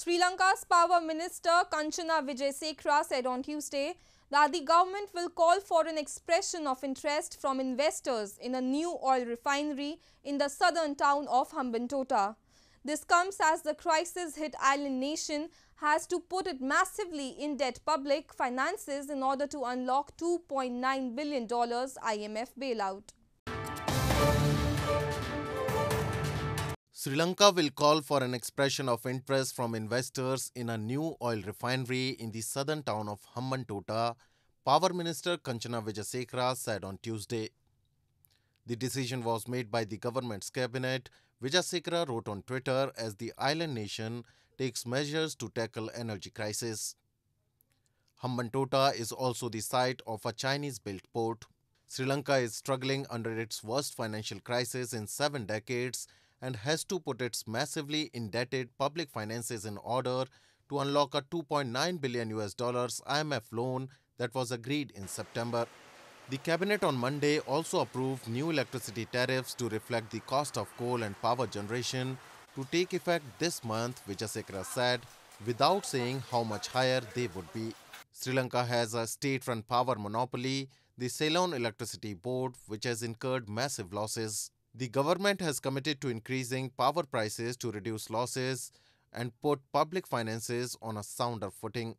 Sri Lanka's Power Minister Kanchana Wijesekera said on Tuesday that the government will call for an expression of interest from investors in a new oil refinery in the southern town of Hambantota. This comes as the crisis-hit island nation has to put it massively in debt public finances in order to unlock $2.9 billion IMF bailout. Sri Lanka will call for an expression of interest from investors in a new oil refinery in the southern town of Hambantota, Power Minister Kanchana Wijesekera said on Tuesday. The decision was made by the government's cabinet, Wijesekera wrote on Twitter as the island nation takes measures to tackle energy crisis. Hambantota is also the site of a Chinese-built port. Sri Lanka is struggling under its worst financial crisis in seven decades and has to put its massively indebted public finances in order to unlock a 2.9 billion US dollars IMF loan that was agreed in September. The cabinet on Monday also approved new electricity tariffs to reflect the cost of coal and power generation to take effect this month, Wijesekera said, without saying how much higher they would be. Sri Lanka has a state-run power monopoly, the Ceylon Electricity Board, which has incurred massive losses. The government has committed to increasing power prices to reduce losses and put public finances on a sounder footing.